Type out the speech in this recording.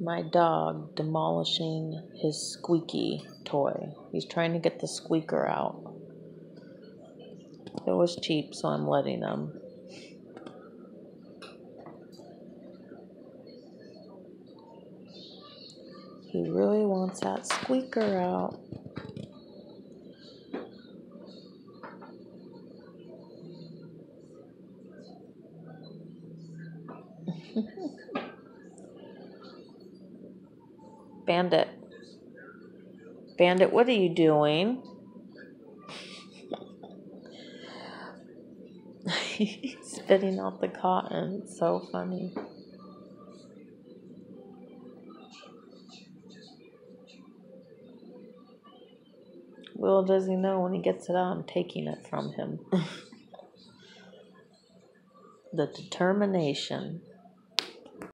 my dog demolishing his squeaky toy. He's trying to get the squeaker out. It was cheap, so I'm letting him. He really wants that squeaker out. Bandit. Bandit, what are you doing? He's spitting out the cotton. It's so funny. Little does he know when he gets it out, I'm taking it from him. the determination.